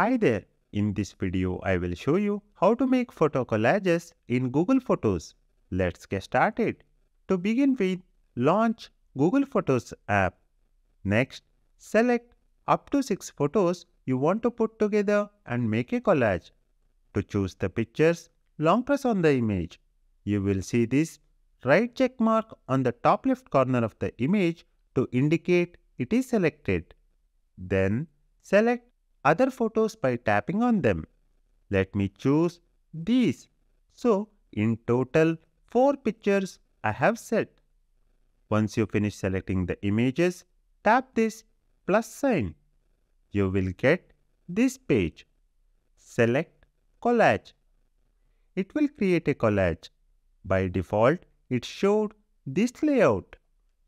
Hi there! In this video, I will show you how to make photo collages in Google Photos. Let's get started. To begin with, launch Google Photos app. Next, select up to 6 photos you want to put together and make a collage. To choose the pictures, long press on the image. You will see this right check mark on the top left corner of the image to indicate it is selected. Then select other photos by tapping on them. Let me choose these. So, in total, 4 pictures I have set. Once you finish selecting the images, tap this plus sign. You will get this page. Select Collage. It will create a collage. By default, it showed this layout.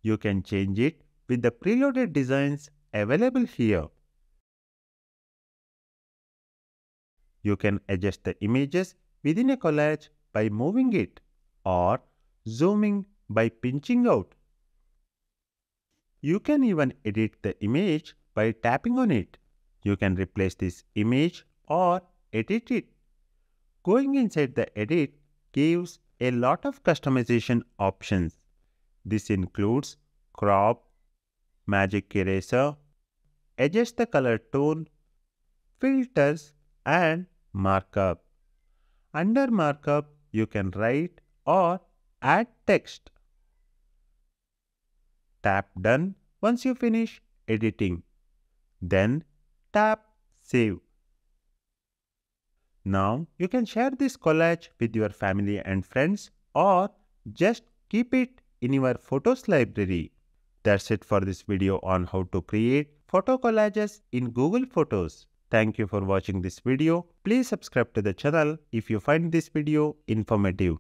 You can change it with the preloaded designs available here. You can adjust the images within a collage by moving it or zooming by pinching out. You can even edit the image by tapping on it. You can replace this image or edit it. Going inside the edit gives a lot of customization options. This includes crop, magic eraser, adjust the color tone, filters and markup. Under markup, you can write or add text. Tap Done once you finish editing. Then tap Save. Now you can share this collage with your family and friends or just keep it in your photos library. That's it for this video on how to create photo collages in Google Photos. Thank you for watching this video. Please subscribe to the channel if you find this video informative.